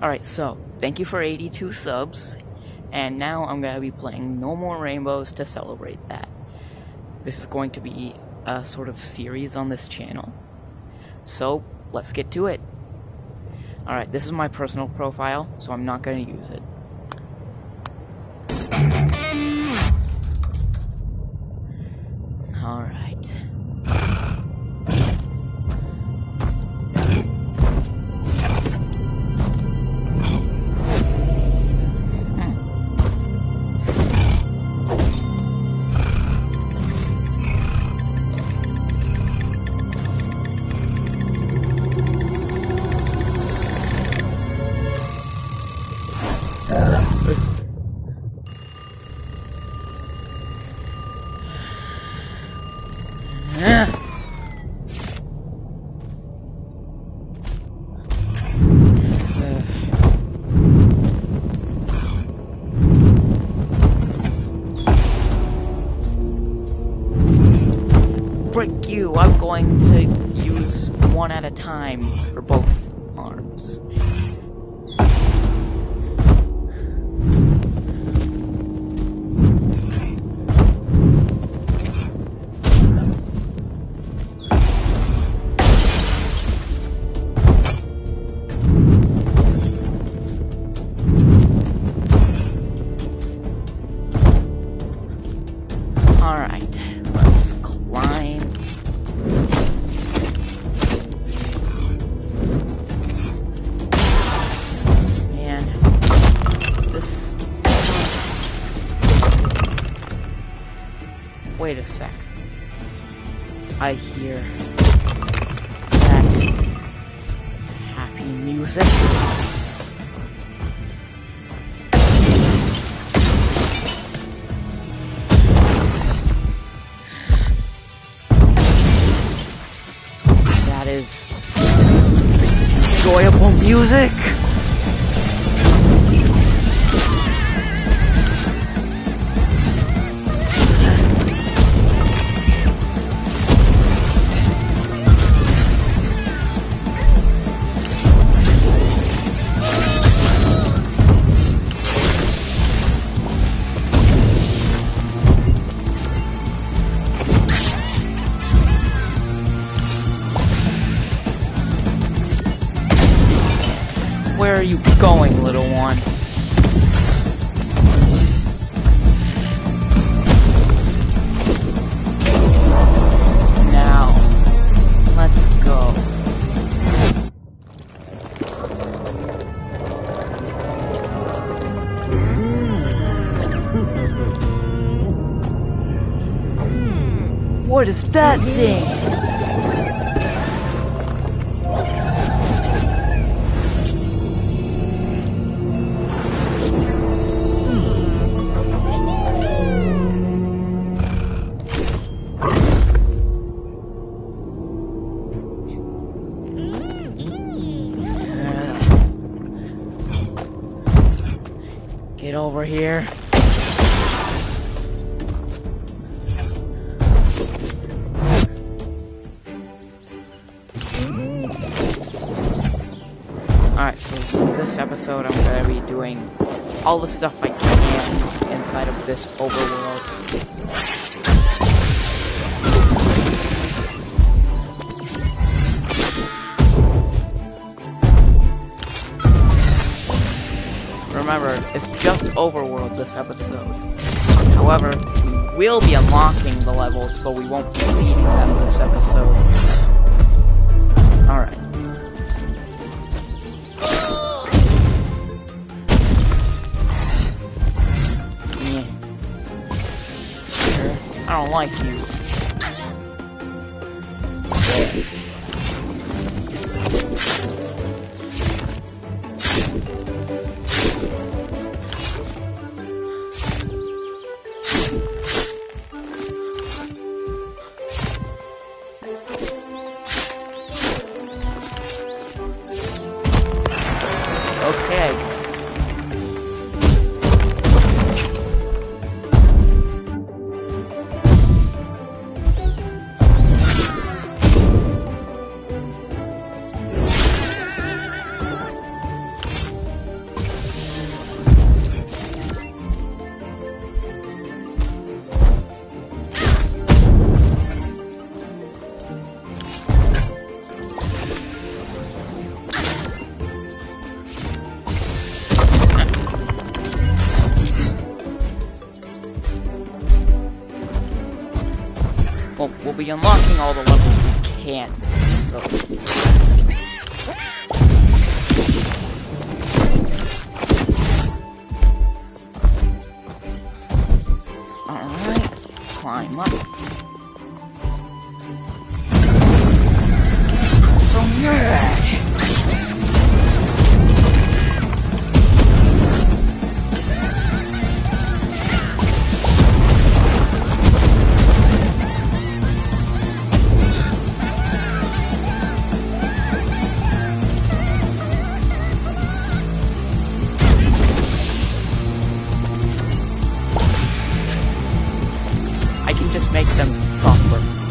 Alright, so, thank you for 82 subs, and now I'm gonna be playing No More Rainbows to celebrate that. This is going to be a sort of series on this channel. So, let's get to it. Alright, this is my personal profile, so I'm not gonna use it. Frick you, I'm going to use one at a time for both enjoyable music. Are you going, little one? Now, let's go. Hmm. Hmm. What is that thing? This episode I'm gonna be doing all the stuff I can inside of this overworld. Remember, it's just overworld this episode. However, we will be unlocking the levels, but we won't be beating them this episode. Alright. I don't like you. Be unlocking all the levels we can episode. Alright, climb up. So nerd! Suffer.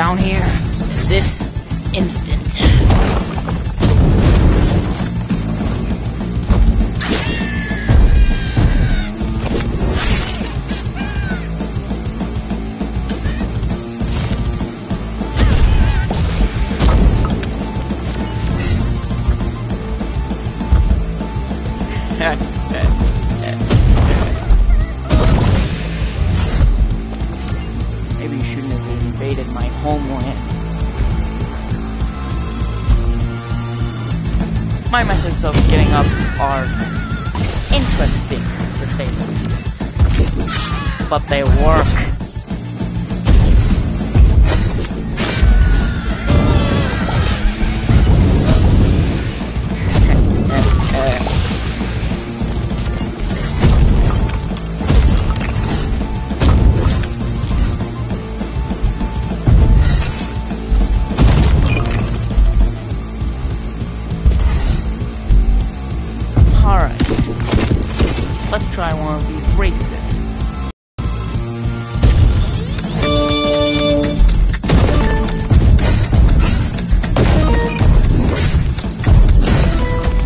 Down here this instant. My methods of getting up are interesting, to say the least. But they work.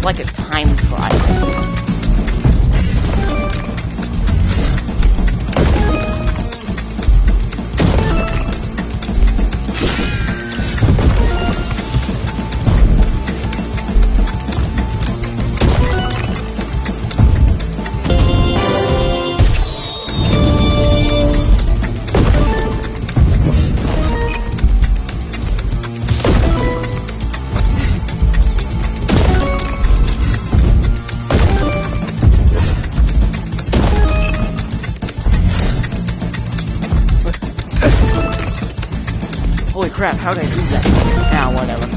Like a time trial. Crap, how did I do that? Ah, whatever.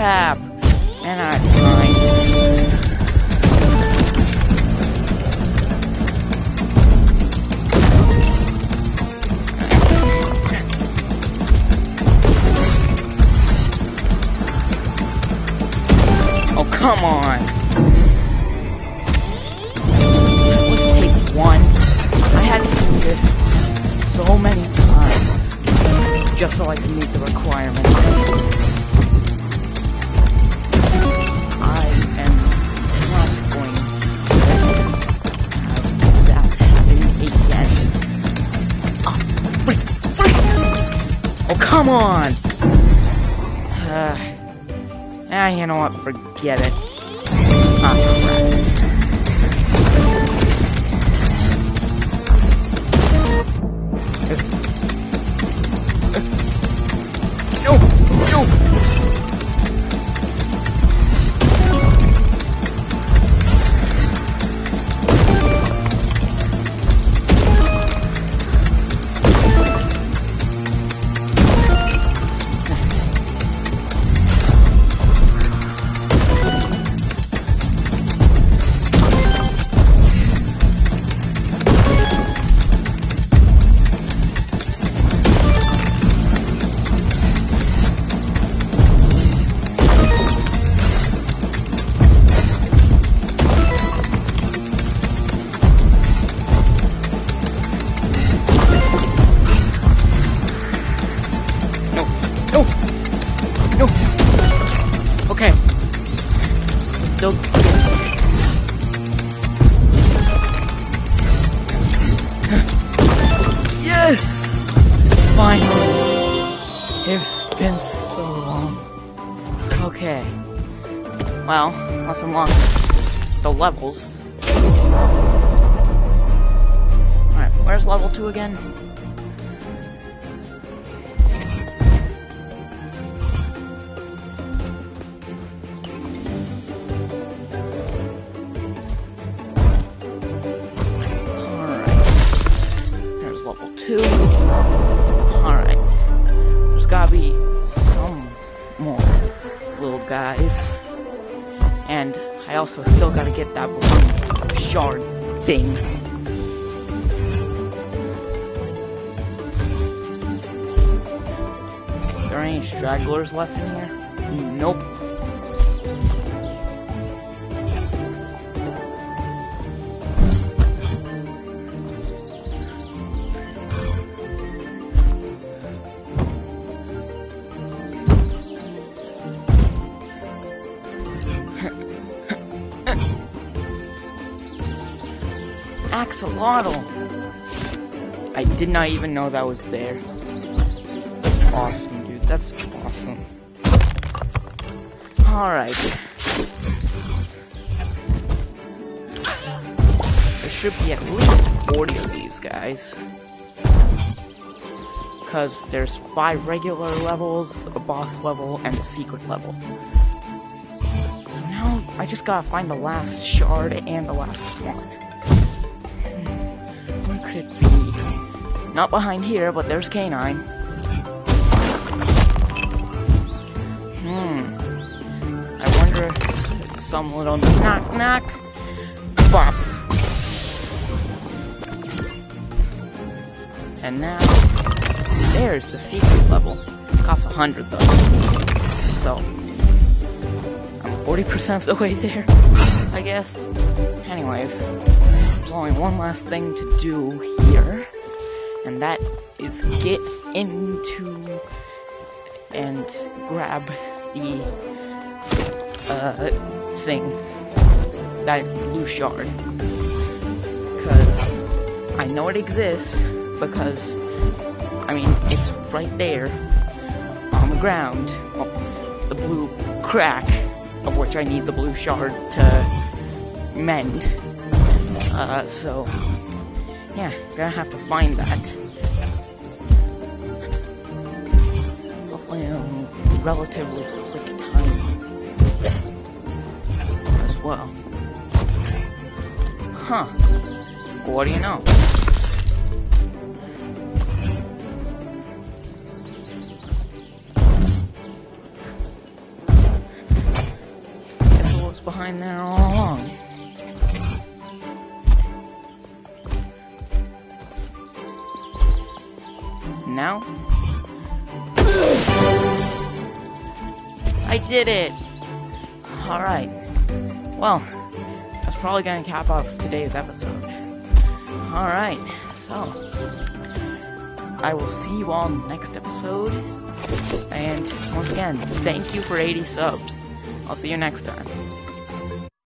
And I died. Oh, come on! Was take one. I had to do this so many times just so I could meet the requirement. Come on! Uh, ah, you know what? Forget it. Ah, crap. No! Okay. Well, let's unlock the levels. Alright, where's level 2 again? Alright. There's level 2. Little guys. And I also still gotta get that blue shard thing. Is there any stragglers left in here? Nope. Axolotl! I did not even know that was there. That's awesome, dude. That's awesome. Alright. There should be at least 40 of these guys. Because there's five regular levels, a boss level, and a secret level. So now I just gotta find the last shard and the last one. Could it be? Not behind here, but there's Canine. Hmm. I wonder if it's some little knock knock. Bop. And now, there's the secret level. costs a hundred though. So, I'm 40% of the way there, I guess. Anyways, there's only one last thing to do here, and that is get into and grab the uh, thing, that blue shard. Because I know it exists, because, I mean, it's right there on the ground. The blue crack, of which I need the blue shard to mend. Uh, so, yeah, gonna have to find that. Hopefully in relatively quick time as well. Huh. What do you know? Guess was behind there all along. Now? I did it! Alright. Well, that's probably gonna cap off today's episode. Alright, so. I will see you all in the next episode. And once again, thank you for 80 subs. I'll see you next time.